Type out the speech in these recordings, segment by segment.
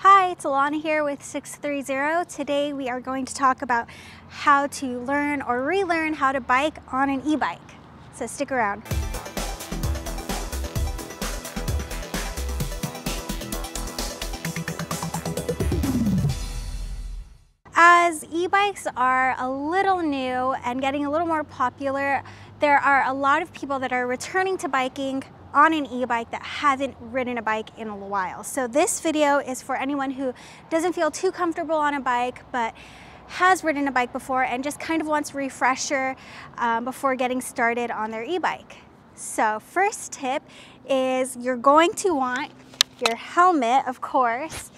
Hi, it's Alana here with sixthreezero. Today we are going to talk about how to learn or relearn how to bike on an e-bike. So stick around. As e-bikes are a little new and getting a little more popular, there are a lot of people that are returning to biking on an e-bike that hasn't ridden a bike in a while. So this video is for anyone who doesn't feel too comfortable on a bike, but has ridden a bike before and just kind of wants refresher um, before getting started on their e-bike. So first tip is you're going to want your helmet, of course.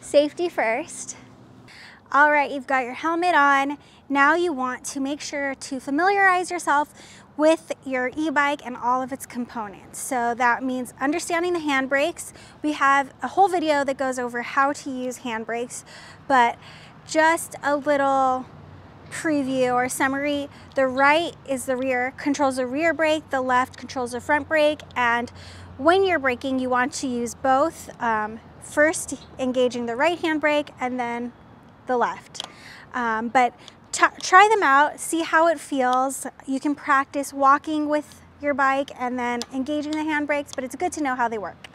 Safety first. All right, you've got your helmet on. Now you want to make sure to familiarize yourself with your e-bike and all of its components. So that means understanding the handbrakes. We have a whole video that goes over how to use handbrakes, but just a little preview or summary. The right is the rear, controls the rear brake, the left controls the front brake, and when you're braking, you want to use both. Um, first engaging the right hand brake and then the left. Um, but try them out, see how it feels. You can practice walking with your bike and then engaging the handbrakes, but it's good to know how they work.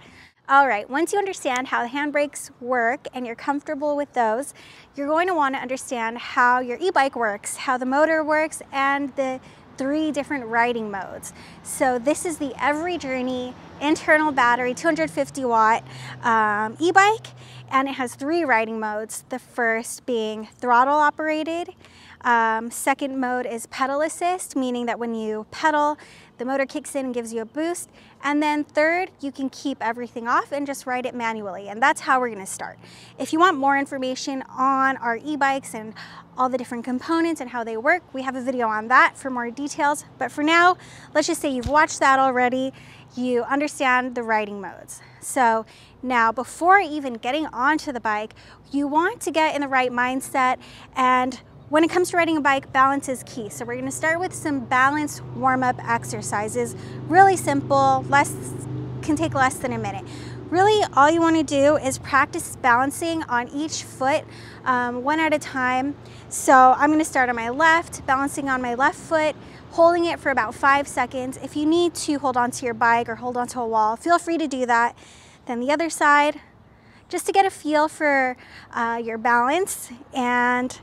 All right, once you understand how the handbrakes work and you're comfortable with those, you're going to want to understand how your e-bike works, how the motor works, and the three different riding modes. So this is the EVRYjourney internal battery 250 watt um, e-bike and it has three riding modes. The first being throttle operated. Um, second mode is pedal assist, meaning that when you pedal, the motor kicks in and gives you a boost. And then third, you can keep everything off and just ride it manually. And that's how we're gonna start. If you want more information on our e-bikes and all the different components and how they work, we have a video on that for more details. But for now, let's just say you've watched that already, you understand the riding modes. So now before even getting onto the bike, you want to get in the right mindset and when it comes to riding a bike, balance is key. So we're gonna start with some balance warm-up exercises. Really simple, less can take less than a minute. Really, all you wanna do is practice balancing on each foot, um, one at a time. So I'm gonna start on my left, balancing on my left foot, holding it for about five seconds. If you need to hold onto your bike or hold onto a wall, feel free to do that. Then the other side, just to get a feel for uh, your balance and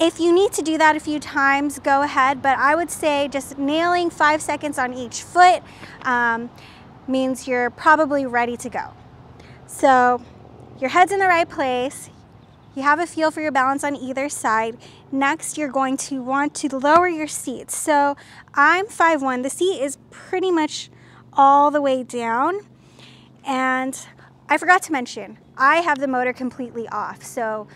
if you need to do that a few times, go ahead, but I would say just nailing five seconds on each foot um, means you're probably ready to go. So your head's in the right place, you have a feel for your balance on either side. Next, you're going to want to lower your seat. So I'm 5'1", the seat is pretty much all the way down. And I forgot to mention, I have the motor completely off. So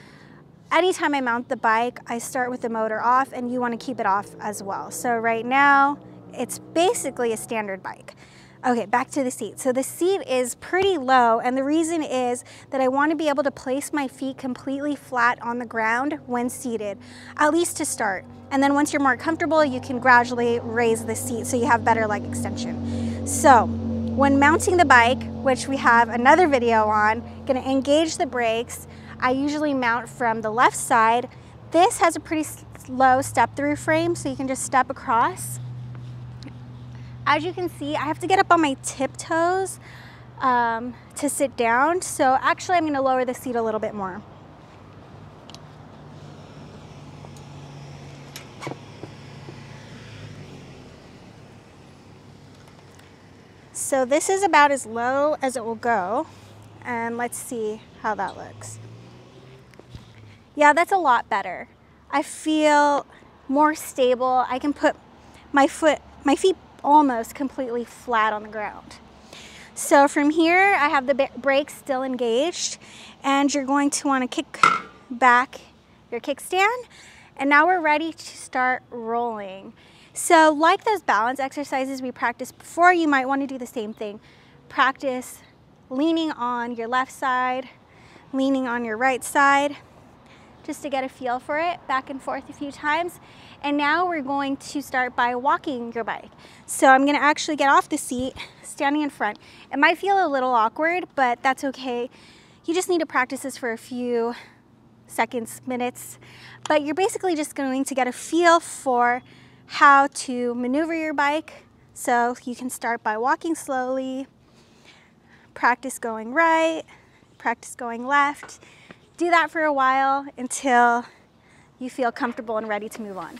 anytime I mount the bike, I start with the motor off and you wanna keep it off as well. So right now, it's basically a standard bike. Okay, back to the seat. So the seat is pretty low and the reason is that I wanna be able to place my feet completely flat on the ground when seated, at least to start. And then once you're more comfortable, you can gradually raise the seat so you have better leg extension. So when mounting the bike, which we have another video on, gonna engage the brakes, I usually mount from the left side. This has a pretty low step through frame, so you can just step across. As you can see, I have to get up on my tiptoes um, to sit down. So actually I'm gonna lower the seat a little bit more. So this is about as low as it will go. And let's see how that looks. Yeah, that's a lot better. I feel more stable. I can put my foot, my feet almost completely flat on the ground. So from here, I have the brakes still engaged and you're going to want to kick back your kickstand. And now we're ready to start rolling. So like those balance exercises we practiced before, you might want to do the same thing. Practice leaning on your left side, leaning on your right side, just to get a feel for it, back and forth a few times. And now we're going to start by walking your bike. So I'm gonna actually get off the seat, standing in front. It might feel a little awkward, but that's okay. You just need to practice this for a few seconds, minutes. But you're basically just going to get a feel for how to maneuver your bike. So you can start by walking slowly, practice going right, practice going left. Do that for a while until you feel comfortable and ready to move on.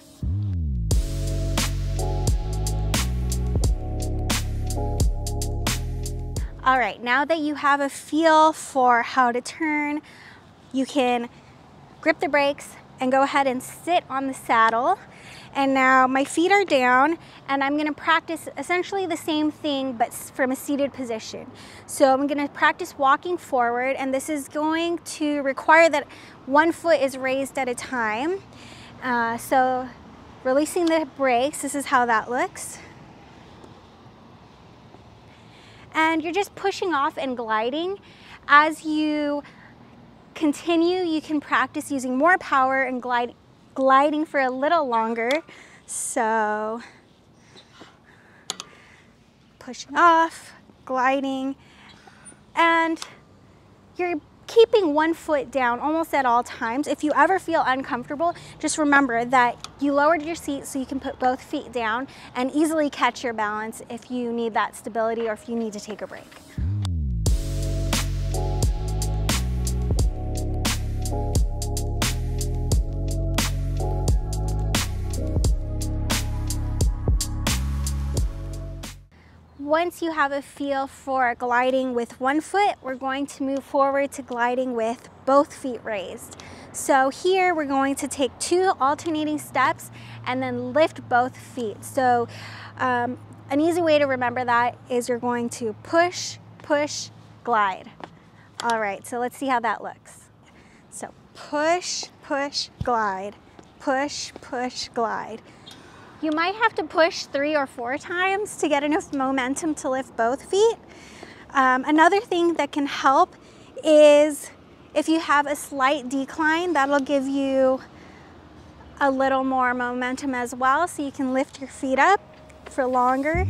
All right, now that you have a feel for how to turn, you can grip the brakes and go ahead and sit on the saddle and now my feet are down and I'm gonna practice essentially the same thing but from a seated position. So I'm gonna practice walking forward and this is going to require that one foot is raised at a time. Uh, so releasing the brakes, this is how that looks. And you're just pushing off and gliding. As you continue, you can practice using more power and glide gliding for a little longer. So pushing off, gliding, and you're keeping one foot down almost at all times. If you ever feel uncomfortable, just remember that you lowered your seat so you can put both feet down and easily catch your balance if you need that stability or if you need to take a break. Once you have a feel for gliding with one foot, we're going to move forward to gliding with both feet raised. So here we're going to take two alternating steps and then lift both feet. So um, an easy way to remember that is you're going to push, push, glide. All right, so let's see how that looks. So push, push, glide, push, push, glide. You might have to push three or four times to get enough momentum to lift both feet. Um, another thing that can help is if you have a slight decline, that'll give you a little more momentum as well so you can lift your feet up for longer.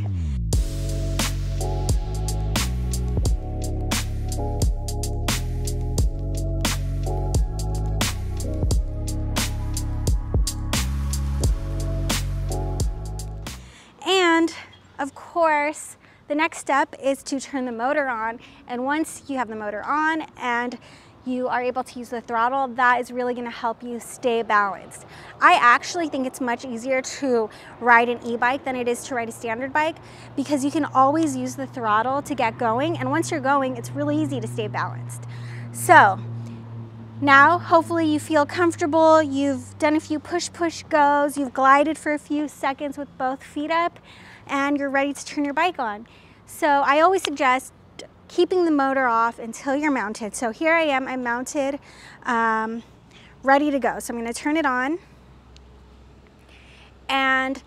Course, the next step is to turn the motor on. And once you have the motor on and you are able to use the throttle, that is really gonna help you stay balanced. I actually think it's much easier to ride an e-bike than it is to ride a standard bike because you can always use the throttle to get going. And once you're going, it's really easy to stay balanced. So now, hopefully you feel comfortable. You've done a few push-push goes. You've glided for a few seconds with both feet up and you're ready to turn your bike on. So I always suggest keeping the motor off until you're mounted. So here I am, I'm mounted, um, ready to go. So I'm gonna turn it on. And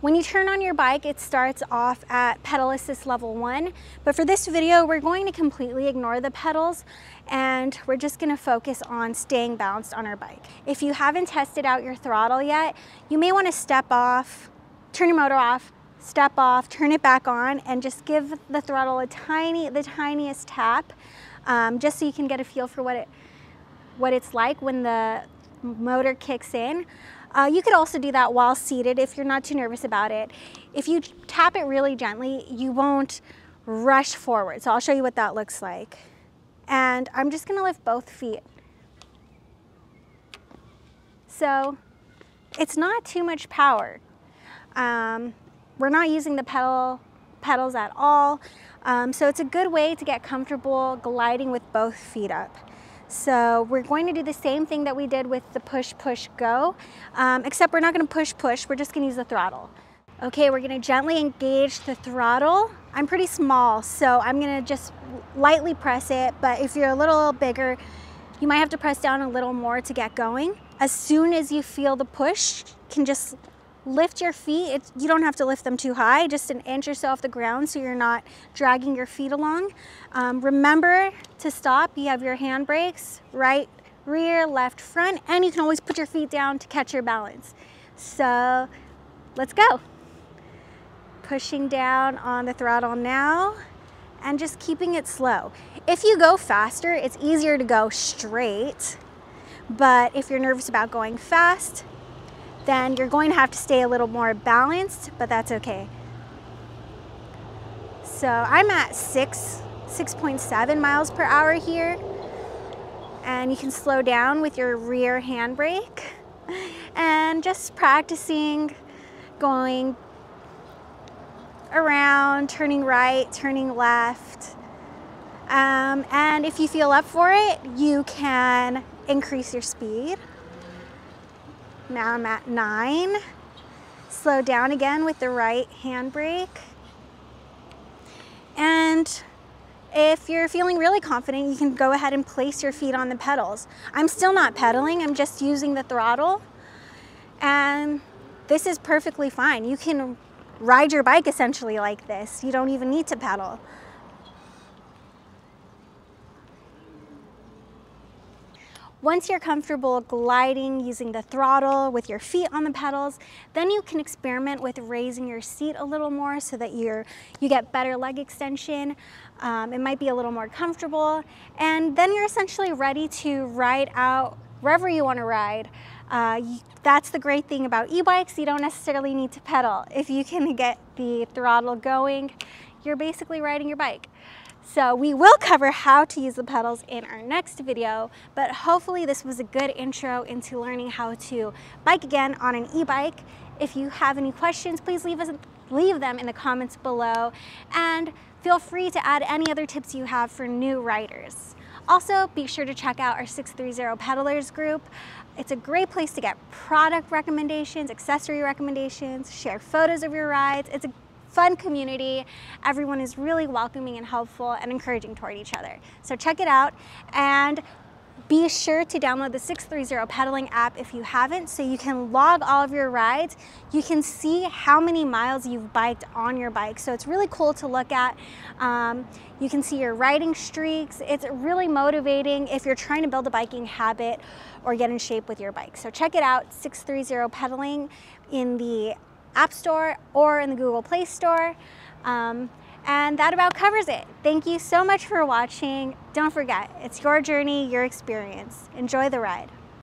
when you turn on your bike, it starts off at pedal assist level one. But for this video, we're going to completely ignore the pedals and we're just gonna focus on staying balanced on our bike. If you haven't tested out your throttle yet, you may wanna step off, turn your motor off, step off, turn it back on, and just give the throttle a tiny, the tiniest tap, um, just so you can get a feel for what it, what it's like when the motor kicks in. Uh, you could also do that while seated if you're not too nervous about it. If you tap it really gently, you won't rush forward. So I'll show you what that looks like. And I'm just gonna lift both feet. So it's not too much power. Um, we're not using the pedal pedals at all. Um, so it's a good way to get comfortable gliding with both feet up. So we're going to do the same thing that we did with the push, push, go, um, except we're not gonna push, push, we're just gonna use the throttle. Okay, we're gonna gently engage the throttle. I'm pretty small, so I'm gonna just lightly press it, but if you're a little bigger, you might have to press down a little more to get going. As soon as you feel the push, you can just lift your feet. It's, you don't have to lift them too high, just an inch or so off the ground so you're not dragging your feet along. Um, remember to stop. You have your hand brakes right, rear, left, front, and you can always put your feet down to catch your balance. So let's go. Pushing down on the throttle now and just keeping it slow. If you go faster, it's easier to go straight, but if you're nervous about going fast, then you're going to have to stay a little more balanced, but that's okay. So I'm at six, 6.7 miles per hour here. And you can slow down with your rear handbrake and just practicing going around, turning right, turning left. Um, and if you feel up for it, you can increase your speed. Now I'm at nine. Slow down again with the right handbrake. And if you're feeling really confident, you can go ahead and place your feet on the pedals. I'm still not pedaling, I'm just using the throttle. And this is perfectly fine. You can ride your bike essentially like this. You don't even need to pedal. Once you're comfortable gliding using the throttle with your feet on the pedals, then you can experiment with raising your seat a little more so that you're, you get better leg extension. Um, it might be a little more comfortable. And then you're essentially ready to ride out wherever you want to ride. Uh, that's the great thing about e-bikes. You don't necessarily need to pedal. If you can get the throttle going, you're basically riding your bike. So we will cover how to use the pedals in our next video, but hopefully this was a good intro into learning how to bike again on an e-bike. If you have any questions, please leave, us, leave them in the comments below and feel free to add any other tips you have for new riders. Also, be sure to check out our sixthreezero Pedalers group. It's a great place to get product recommendations, accessory recommendations, share photos of your rides. It's a fun community. Everyone is really welcoming and helpful and encouraging toward each other. So check it out and be sure to download the sixthreezero pedaling app if you haven't so you can log all of your rides. You can see how many miles you've biked on your bike. So it's really cool to look at. Um, you can see your riding streaks. It's really motivating if you're trying to build a biking habit or get in shape with your bike. So check it out, sixthreezero pedaling in the App Store or in the Google Play Store. Um, and that about covers it. Thank you so much for watching. Don't forget, it's your journey, your experience. Enjoy the ride.